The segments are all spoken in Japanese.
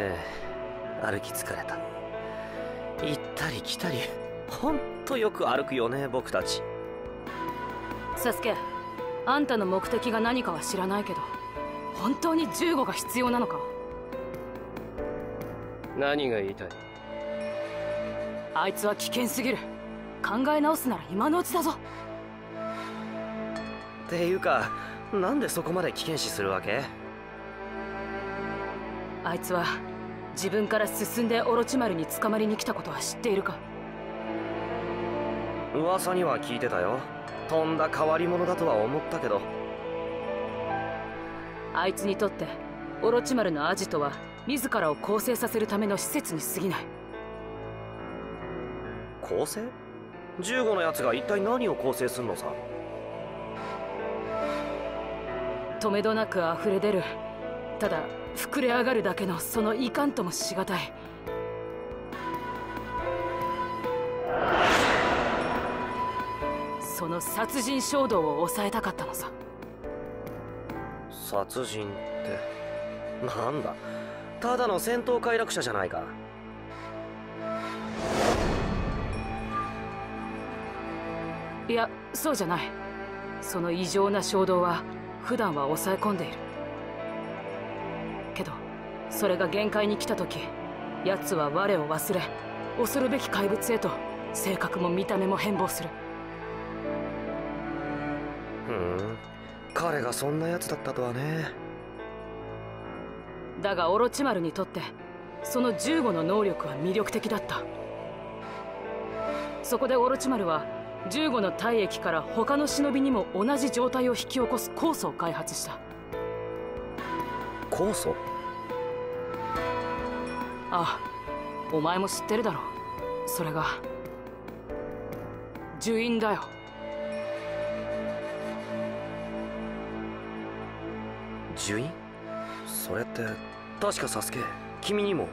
ええ。歩き疲れた。行ったり来たりほんとよく歩くよね僕たち。サスケあんたの目的が何かは知らないけど本当に15が必要なのか？何が言いたい？あいつは危険すぎる。考え直すなら今のうちだぞ。っていうかなんでそこまで危険視するわけ？あいつは自分から進んでオロチマルに捕まりに来たことは知っているか？噂には聞いてたよ。とんだ変わり者だとは思ったけど。あいつにとってオロチマルのアジトは自らを構成させるための施設に過ぎない。構成 ?15 のやつが一体何を構成すんのさ？止めどなく溢れ出る。ただ膨れ上がるだけのそのいかんともしがたい。その殺人衝動を抑えたかったのさ。殺人ってなんだ。ただの戦闘快楽者じゃないか。いやそうじゃない。その異常な衝動は普段は抑え込んでいるそれが限界に来た時奴は我を忘れ恐るべき怪物へと性格も見た目も変貌する。ふん。彼がそんな奴だったとはね。だがオロチマルにとってその15の能力は魅力的だった。そこでオロチマルは15の体液から他の忍びにも同じ状態を引き起こす酵素を開発した。酵素？ああお前も知ってるだろ。それが樹院だよ。樹院それって確かサスケ君にも？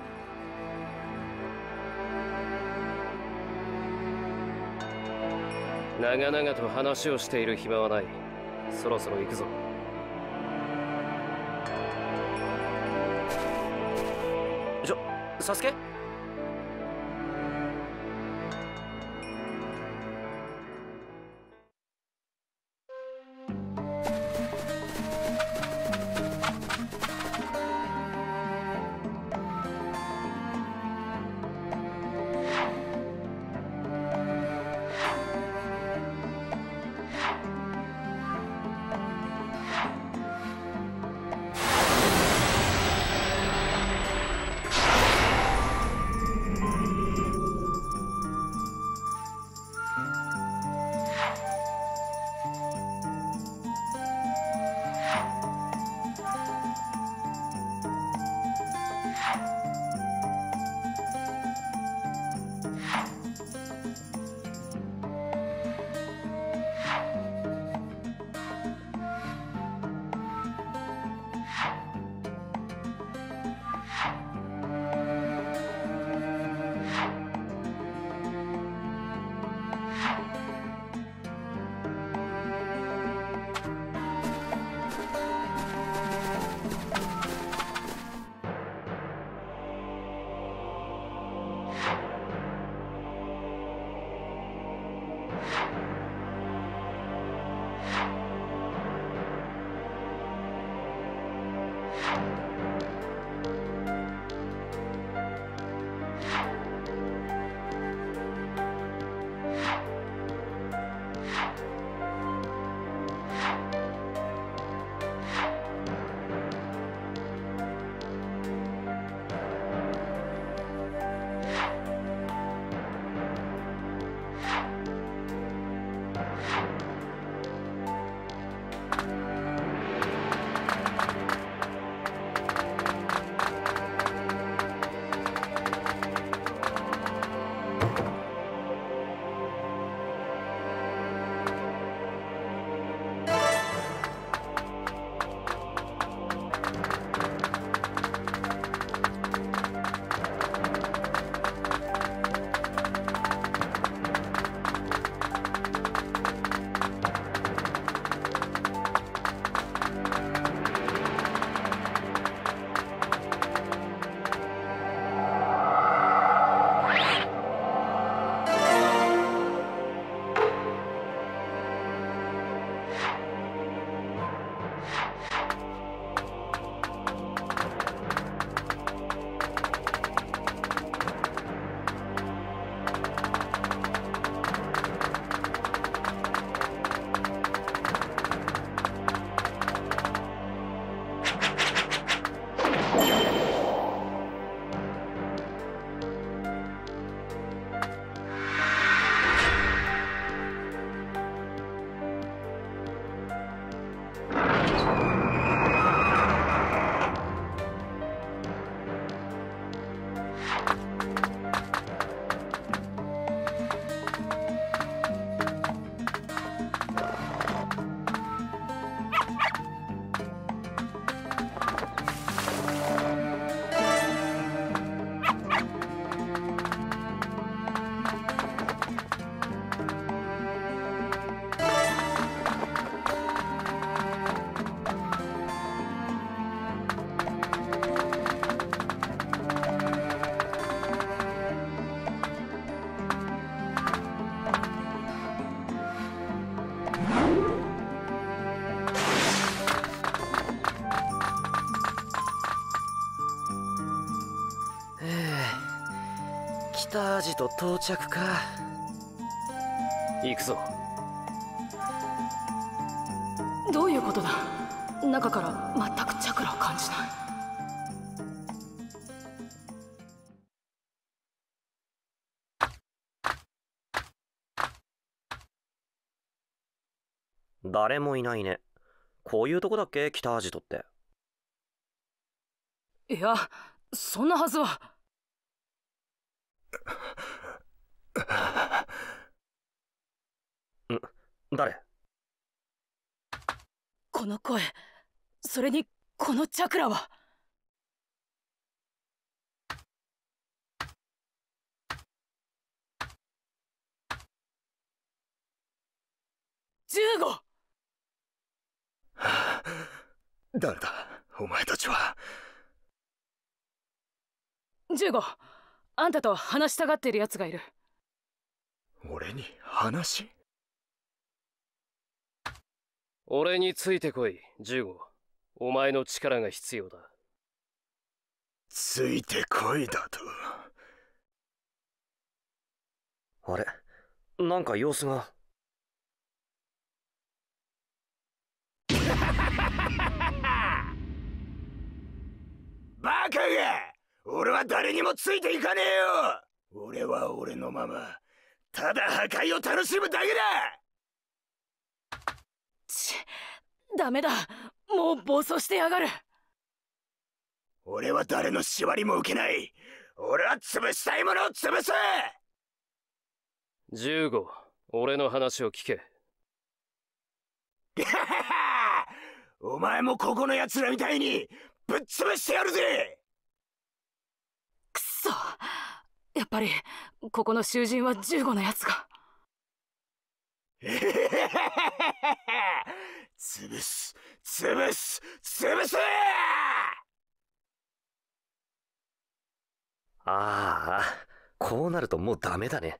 長々と話をしている暇はない。そろそろ行くぞサスケ you. Bye. 北アジト到着か。行くぞ。どういうことだ？中から全くチャクラを感じない。誰もいないね。こういうとこだっけ？北アジトって。いやそんなはずは 誰？この声それにこのチャクラは。15 誰だ？お前たちは。15あんたと話したがっている奴がいる。俺に話？俺についてこい15お前の力が必要だ。ついてこいだと？あれ？なんか様子が。バカが俺は誰にもついていかねえよ。俺は俺のままただ破壊を楽しむだけだ。ちダメだ。もう暴走してやがる。俺は誰の縛りも受けない。俺は潰したいものを潰す。15俺の話を聞け。お前もここの奴らみたいにぶっ潰してやるぜ。くそやっぱりここの囚人は15のやつが潰す潰す潰すああこうなるともうダメだね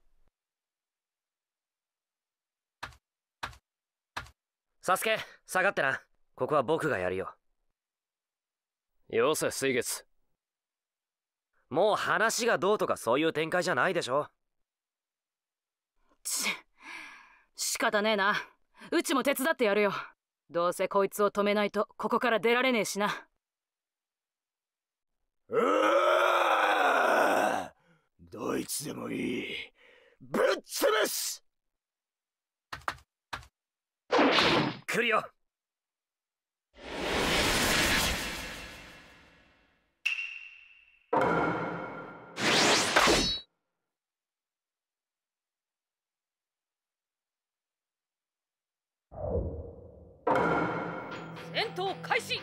サスケ下がってなここは僕がやるよよせ水月もう話がどうとかそういう展開じゃないでしょ。ち仕方ねえな。うちも手伝ってやるよ。どうせこいつを止めないとここから出られねえしな。うーどいつでもいい。ぶっ潰す！来るよ闘開始。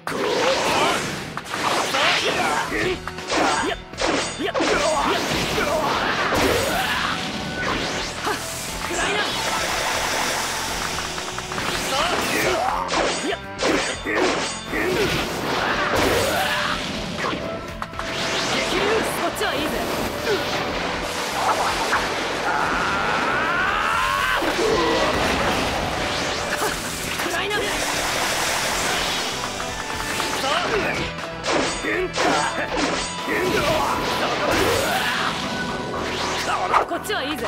ちはいいぜ。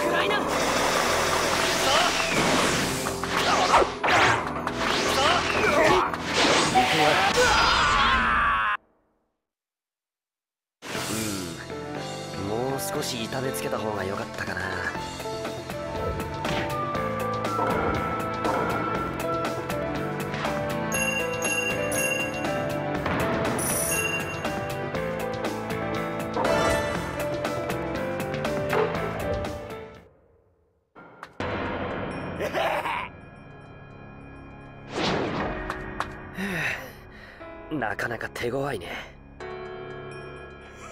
暗いな。もうなかなか手強いね。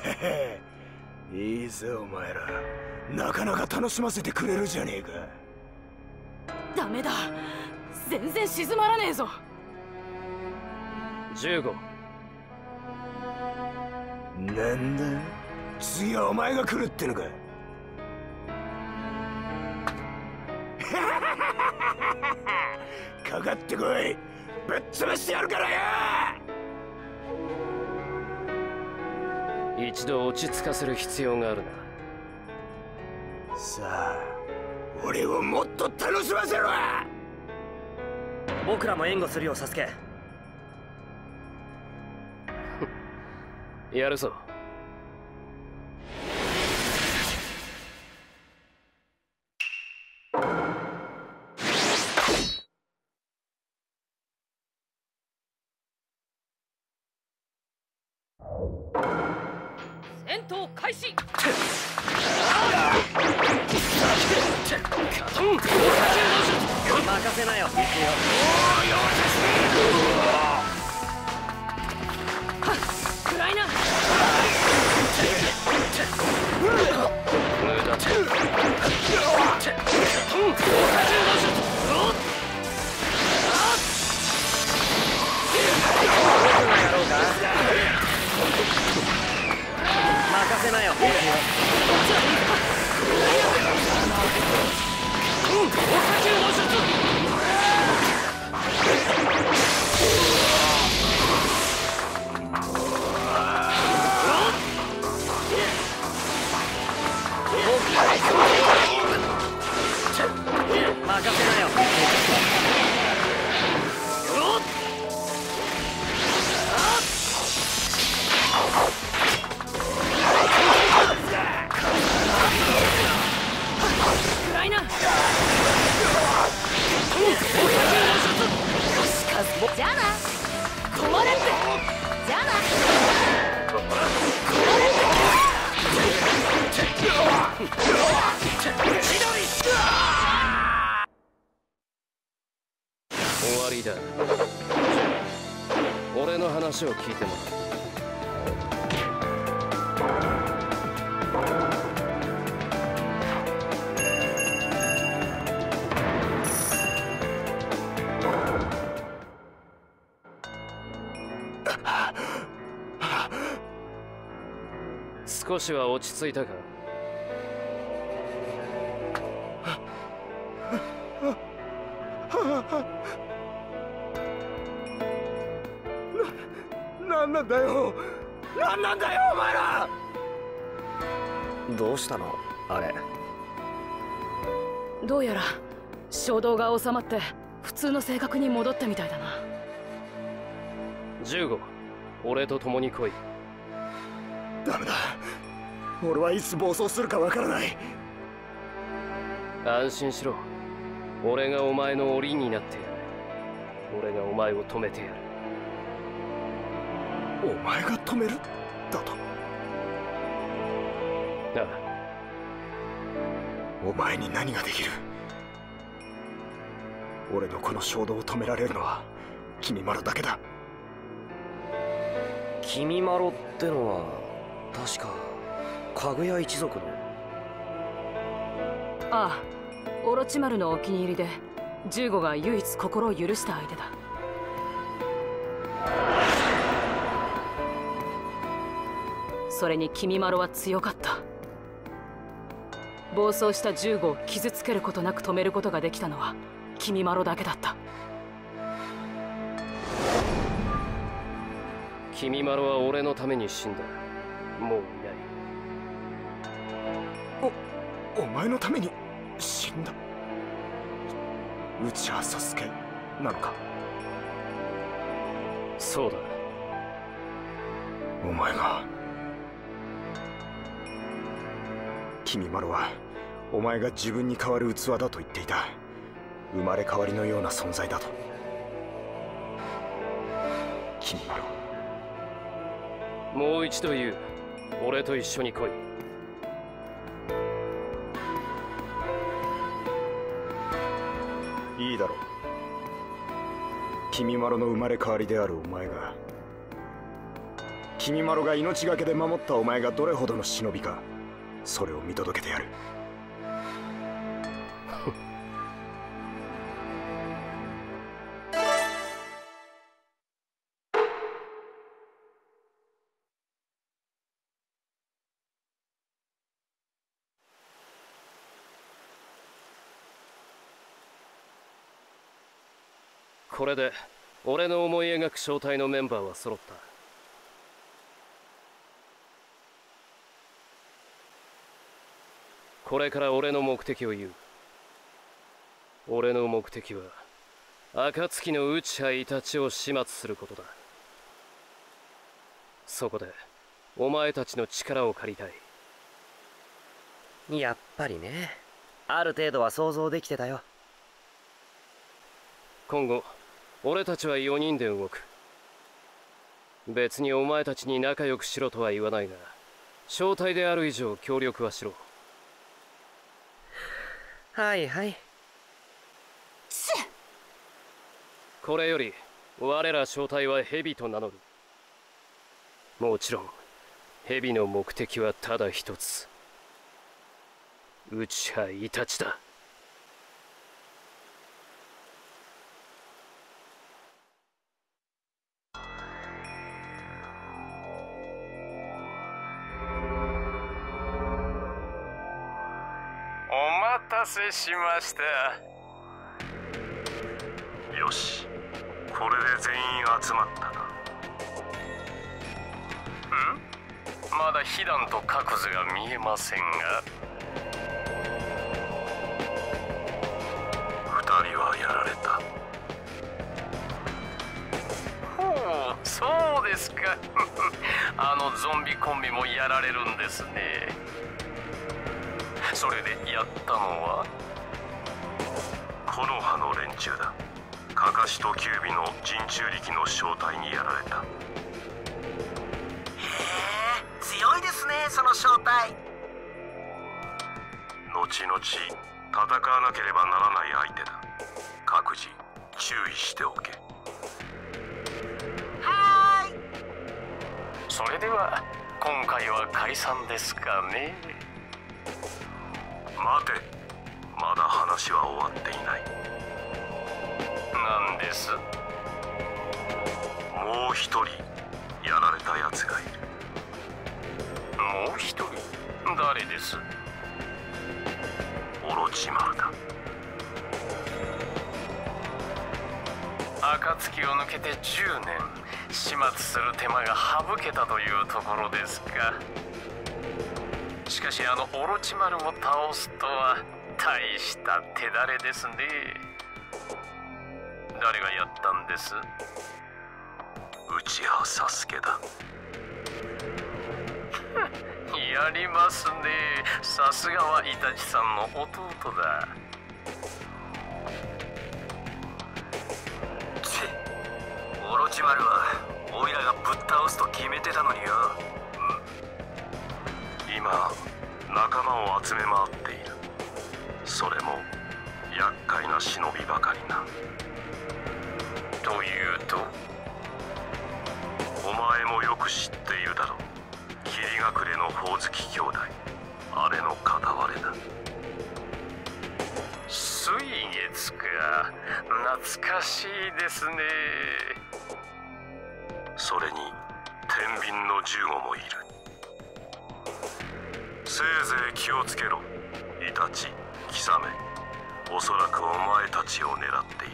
いいぜお前ら。なかなか楽しませてくれるじゃねえか。ダメだ。全然静まらねえぞ。15なんだ？次はお前が来るってのか。かかってこい。ぶっ潰してやるからよ一度落ち着かせる必要があるな。さあ俺をもっと楽しませろ!僕らも援護するよサスケやるぞ開始任せなよ。行くよ暗いな。無駄僕任いてもらう。少しは落ち着いたか？なんだよお前ら！どうしたの？あれ。どうやら衝動が収まって普通の性格に戻ったみたいだな。15俺と共に来い。ダメだ。俺はいつ暴走するかわからない。安心しろ。俺がお前の檻になってやる。俺がお前を止めてやる。お前が止める？だと。ああお前に何ができる？俺のこの衝動を止められるのは君まろだけだ。君まろってのは確かかぐや一族の。ああオロチマルのお気に入りで15が唯一心を許した相手だそれに君まろは強かった。暴走した15を傷つけることなく止めることができたのは君まろだけだった。君まろは俺のために死んだ。もういない。お前のために死んだ。内葉サスケなのか？そうだ。お前が君まろはお前が自分に代わる器だと言っていた。生まれ変わりのような存在だと。君まろもう一度言う。俺と一緒に来い。いいだろう。君まろの生まれ変わりであるお前が。君まろが命がけで守ったお前がどれほどの忍びかそれを見届けてやる。これで俺の思い描く正体のメンバーは揃った。これから俺の目的を言う。俺の目的は暁の内派イタチを始末することだ。そこでお前たちの力を借りたい。やっぱりね。ある程度は想像できてたよ。今後俺たちは4人で動く。別にお前たちに仲良くしろとは言わないが正体である以上協力はしろはいはい。これより我ら正体は蛇と名乗る。もちろん蛇の目的はただ一つ。内派イタチだたせしました。よしこれで全員集まったな。ん？まだ被弾と各図が見えませんが。二人はやられた。ほうそうですか。あのゾンビコンビもやられるんですね。それでやったのは木の葉の連中だ。カカシとキュービの人中力の正体にやられた。強いですねその正体。後々戦わなければならない相手だ。各自注意しておけ。はーい。それでは今回は解散ですかね待て。まだ話は終わっていない。なんです。もう一人やられた奴がいる。もう一人？誰です？オロチマルだ。暁を抜けて10年。始末する手間が省けたというところですか。しかしあのオロチマルを倒すとは大した手だれですね。誰がやったんです？内派サスケだ。やりますね。さすがはイタチさんの弟だ。チオロチマルはオイラがぶっ倒すと決めてたのによ今仲間を集め回っている。それも厄介な忍びばかりな。というとお前もよく知っているだろう。霧隠れのほおずき兄弟。あれの片割れだ。水月か。懐かしいですね。それに天秤の十五もいる。せいぜい気をつけろ。イタチキサメ。おそらくお前たちを狙ってい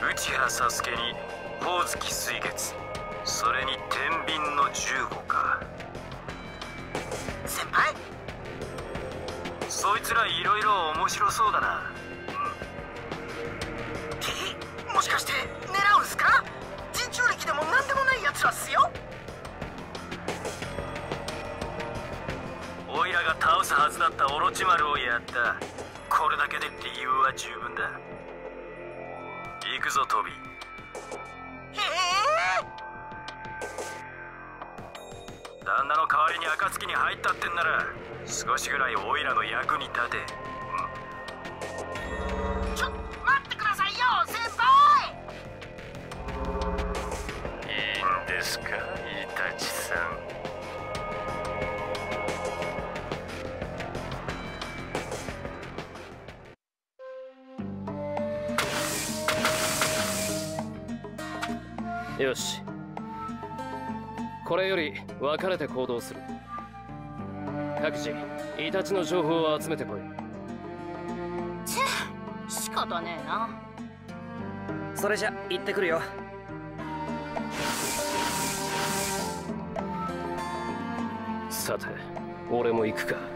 る。内原サスケにほおずき水月。それに天秤の15か。先輩。そいつらいろいろ面白そうだな。えもしかして狙うんすか？人中力でも何でもないやつらっすよオイラが倒すはずだったオロチマルをやった。これだけで理由は十分だ。行くぞトビー。へえ。旦那の代わりに暁に入ったってんなら少しぐらいオイラの役に立て。ちょ待ってくださいよ先輩。いいんですか？よし。これより分かれて行動する。各自イタチの情報を集めてこい。仕方ねえな。それじゃ行ってくるよ。さて俺も行くか